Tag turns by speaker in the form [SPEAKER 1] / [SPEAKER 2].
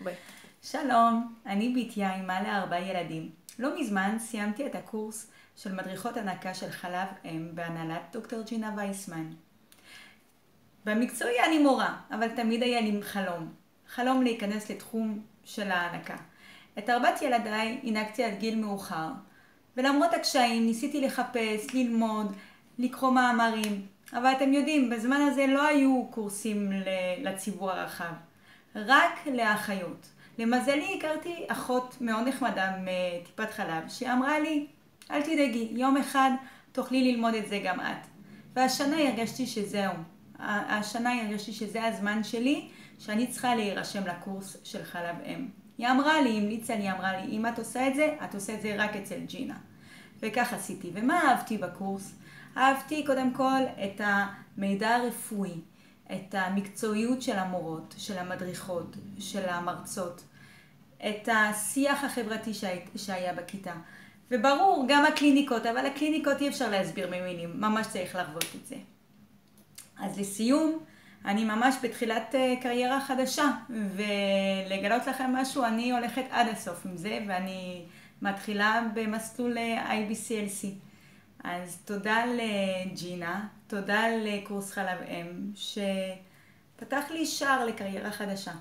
[SPEAKER 1] ביי.
[SPEAKER 2] שלום, אני בתיה, אימא לארבעה ילדים. לא מזמן סיימתי את הקורס של מדריכות הנקה של חלב אם בהנהלת דוקטור ג'ינה וייסמן. במקצועי אני מורה, אבל תמיד היה לי חלום. חלום להיכנס לתחום של ההנקה. את ארבעת ילדיי הנהגתי עד גיל מאוחר, ולמרות הקשיים ניסיתי לחפש, ללמוד, לקרוא מאמרים, אבל אתם יודעים, בזמן הזה לא היו קורסים לציבור הרחב, רק לאחיות. למזלי הכרתי אחות מאוד נחמדה מטיפת חלב, שאמרה לי, אל תדאגי, יום אחד תוכלי ללמוד את זה גם את. והשנה הרגשתי שזהו. השנה הרגשתי שזה הזמן שלי, שאני צריכה להירשם לקורס של חלב אם. היא אמרה לי, המליצה לי, אמרה לי, אם את עושה את זה, את עושה את זה רק אצל ג'ינה. וכך עשיתי. ומה אהבתי בקורס? אהבתי קודם כל את המידע הרפואי, את המקצועיות של המורות, של המדריכות, של המרצות, את השיח החברתי שהיה בכיתה. וברור, גם הקליניקות, אבל הקליניקות אי אפשר להסביר במילים, ממש צריך לחוות את זה. אז לסיום, אני ממש בתחילת אה, קריירה חדשה, ולגלות לכם משהו, אני הולכת עד הסוף עם זה, ואני מתחילה במסלול אה, IBCLC. אז תודה לג'ינה, תודה לקורס חלב אם, שפתח לי שער לקריירה חדשה.